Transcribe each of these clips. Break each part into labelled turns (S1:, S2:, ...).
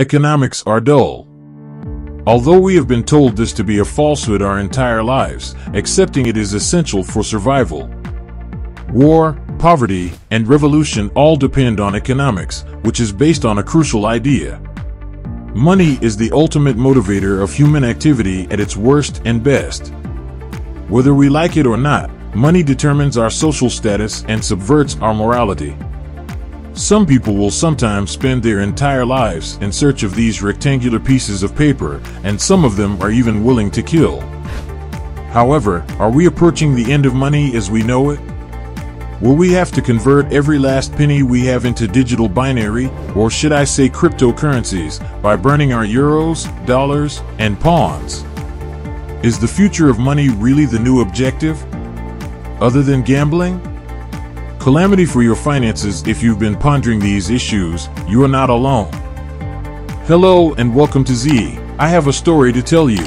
S1: economics are dull. Although we have been told this to be a falsehood our entire lives, accepting it is essential for survival. War, poverty, and revolution all depend on economics, which is based on a crucial idea. Money is the ultimate motivator of human activity at its worst and best. Whether we like it or not, money determines our social status and subverts our morality. Some people will sometimes spend their entire lives in search of these rectangular pieces of paper, and some of them are even willing to kill. However, are we approaching the end of money as we know it? Will we have to convert every last penny we have into digital binary, or should I say cryptocurrencies, by burning our euros, dollars, and pawns? Is the future of money really the new objective? Other than gambling? Calamity for your finances if you've been pondering these issues, you are not alone. Hello and welcome to Zeey. I have a story to tell you.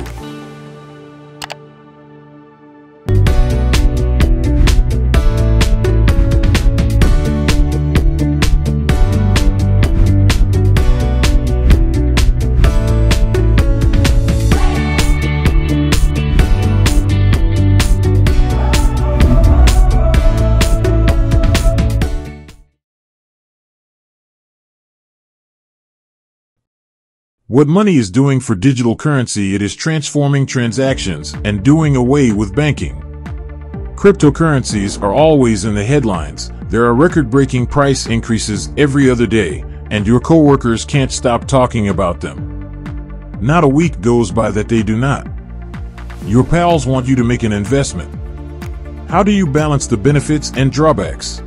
S1: What money is doing for digital currency, it is transforming transactions and doing away with banking. Cryptocurrencies are always in the headlines. There are record-breaking price increases every other day, and your coworkers can't stop talking about them. Not a week goes by that they do not. Your pals want you to make an investment. How do you balance the benefits and drawbacks?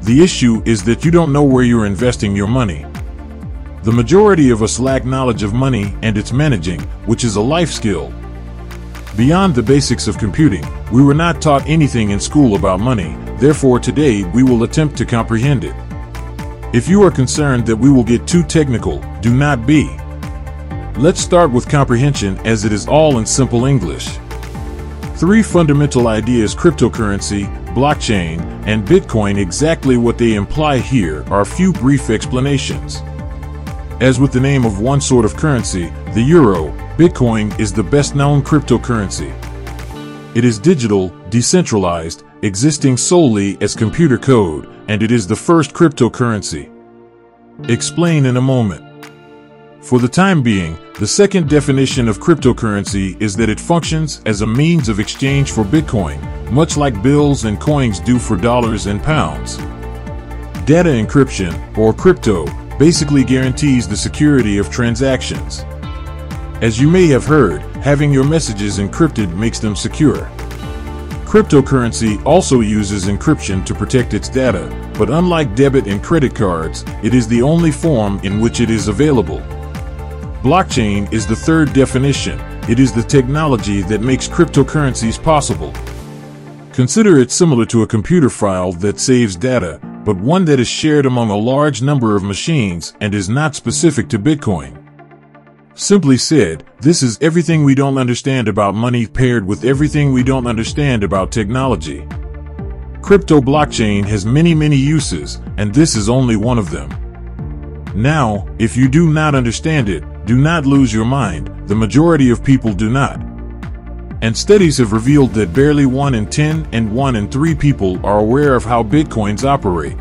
S1: The issue is that you don't know where you're investing your money. The majority of us lack knowledge of money and its managing, which is a life skill. Beyond the basics of computing, we were not taught anything in school about money, therefore today we will attempt to comprehend it. If you are concerned that we will get too technical, do not be. Let's start with comprehension as it is all in simple English. Three fundamental ideas cryptocurrency, blockchain, and Bitcoin exactly what they imply here are a few brief explanations. As with the name of one sort of currency, the euro, Bitcoin is the best known cryptocurrency. It is digital, decentralized, existing solely as computer code, and it is the first cryptocurrency. Explain in a moment. For the time being, the second definition of cryptocurrency is that it functions as a means of exchange for Bitcoin, much like bills and coins do for dollars and pounds. Data encryption, or crypto, basically guarantees the security of transactions. As you may have heard, having your messages encrypted makes them secure. Cryptocurrency also uses encryption to protect its data, but unlike debit and credit cards, it is the only form in which it is available. Blockchain is the third definition. It is the technology that makes cryptocurrencies possible. Consider it similar to a computer file that saves data, but one that is shared among a large number of machines and is not specific to Bitcoin. Simply said, this is everything we don't understand about money paired with everything we don't understand about technology. Crypto blockchain has many, many uses, and this is only one of them. Now, if you do not understand it, do not lose your mind, the majority of people do not. And studies have revealed that barely 1 in 10 and 1 in 3 people are aware of how bitcoins operate.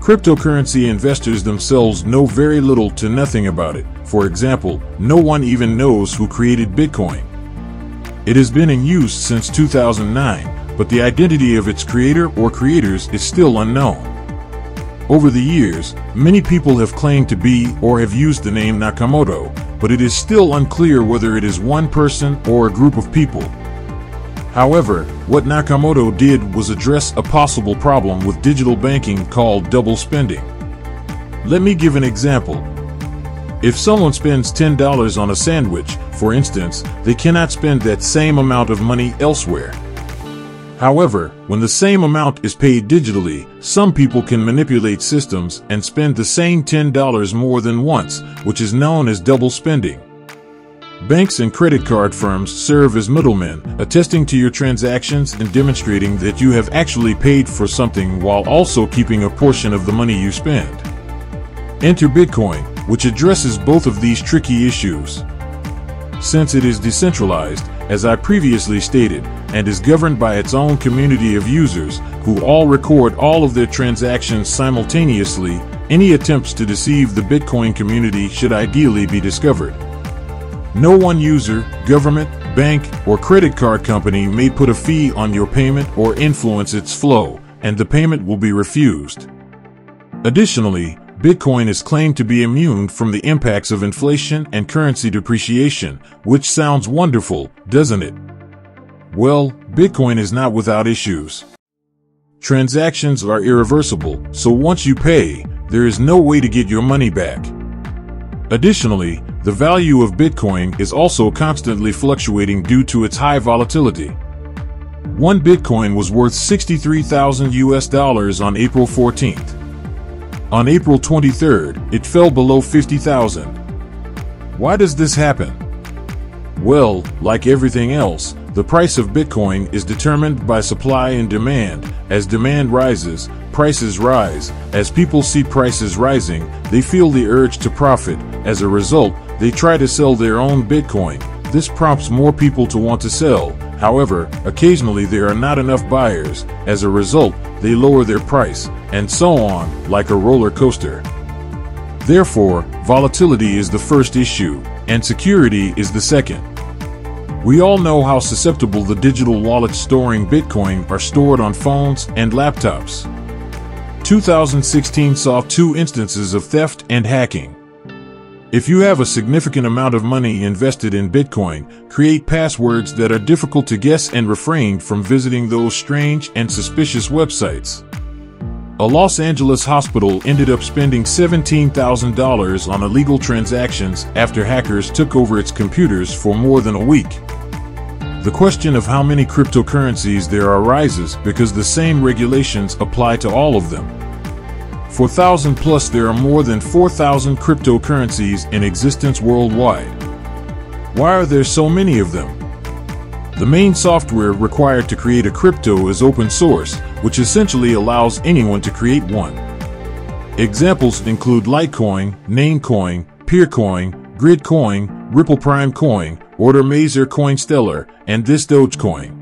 S1: Cryptocurrency investors themselves know very little to nothing about it. For example, no one even knows who created Bitcoin. It has been in use since 2009, but the identity of its creator or creators is still unknown. Over the years, many people have claimed to be or have used the name Nakamoto, but it is still unclear whether it is one person or a group of people. However, what Nakamoto did was address a possible problem with digital banking called double spending. Let me give an example. If someone spends $10 on a sandwich, for instance, they cannot spend that same amount of money elsewhere. However, when the same amount is paid digitally, some people can manipulate systems and spend the same $10 more than once, which is known as double spending. Banks and credit card firms serve as middlemen, attesting to your transactions and demonstrating that you have actually paid for something while also keeping a portion of the money you spend. Enter Bitcoin, which addresses both of these tricky issues. Since it is decentralized, as I previously stated, and is governed by its own community of users who all record all of their transactions simultaneously, any attempts to deceive the Bitcoin community should ideally be discovered. No one user, government, bank, or credit card company may put a fee on your payment or influence its flow, and the payment will be refused. Additionally, Bitcoin is claimed to be immune from the impacts of inflation and currency depreciation, which sounds wonderful, doesn't it? Well, Bitcoin is not without issues. Transactions are irreversible, so once you pay, there is no way to get your money back. Additionally, the value of Bitcoin is also constantly fluctuating due to its high volatility. One Bitcoin was worth 63,000 US dollars on April 14th. On April 23rd, it fell below 50,000. Why does this happen? Well, like everything else, the price of Bitcoin is determined by supply and demand. As demand rises, prices rise. As people see prices rising, they feel the urge to profit. As a result, they try to sell their own Bitcoin. This prompts more people to want to sell. However, occasionally there are not enough buyers. As a result, they lower their price, and so on, like a roller coaster. Therefore, volatility is the first issue, and security is the second. We all know how susceptible the digital wallets storing Bitcoin are stored on phones and laptops. 2016 saw two instances of theft and hacking. If you have a significant amount of money invested in Bitcoin, create passwords that are difficult to guess and refrain from visiting those strange and suspicious websites. A Los Angeles hospital ended up spending $17,000 on illegal transactions after hackers took over its computers for more than a week. The question of how many cryptocurrencies there are arises because the same regulations apply to all of them. For 1000 plus there are more than 4000 cryptocurrencies in existence worldwide. Why are there so many of them? The main software required to create a crypto is open source, which essentially allows anyone to create one. Examples include Litecoin, Namecoin, Peercoin, Gridcoin, Ripple Prime Coin, Order Mazer Coin Stellar, and this Dogecoin.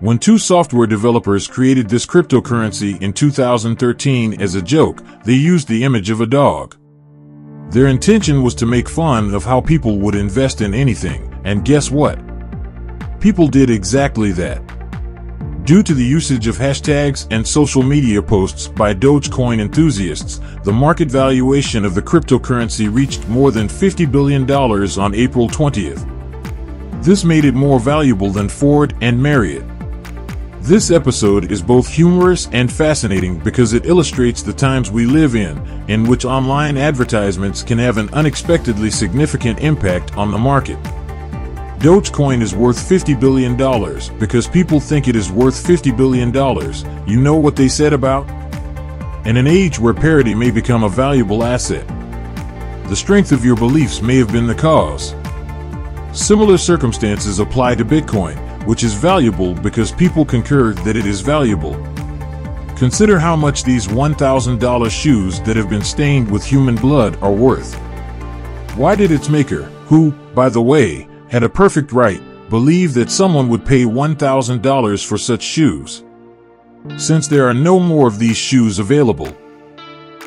S1: When two software developers created this cryptocurrency in 2013 as a joke, they used the image of a dog. Their intention was to make fun of how people would invest in anything, and guess what? People did exactly that. Due to the usage of hashtags and social media posts by Dogecoin enthusiasts, the market valuation of the cryptocurrency reached more than $50 billion on April 20th. This made it more valuable than Ford and Marriott. This episode is both humorous and fascinating because it illustrates the times we live in, in which online advertisements can have an unexpectedly significant impact on the market. Dogecoin is worth $50 billion because people think it is worth $50 billion. You know what they said about? In an age where parity may become a valuable asset, the strength of your beliefs may have been the cause. Similar circumstances apply to Bitcoin, which is valuable because people concur that it is valuable. Consider how much these $1,000 shoes that have been stained with human blood are worth. Why did its maker, who, by the way, had a perfect right, believe that someone would pay $1,000 for such shoes? Since there are no more of these shoes available.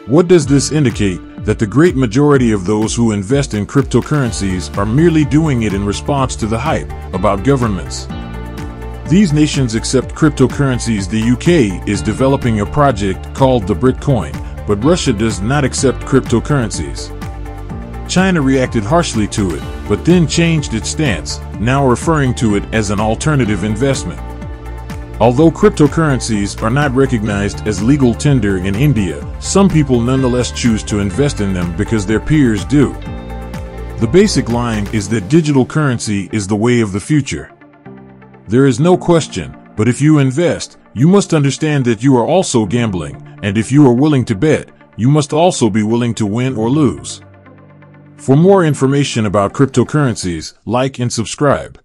S1: What does this indicate? that the great majority of those who invest in cryptocurrencies are merely doing it in response to the hype about governments. These nations accept cryptocurrencies. The UK is developing a project called the Britcoin, but Russia does not accept cryptocurrencies. China reacted harshly to it, but then changed its stance, now referring to it as an alternative investment. Although cryptocurrencies are not recognized as legal tender in India, some people nonetheless choose to invest in them because their peers do. The basic line is that digital currency is the way of the future. There is no question, but if you invest, you must understand that you are also gambling, and if you are willing to bet, you must also be willing to win or lose. For more information about cryptocurrencies, like and subscribe.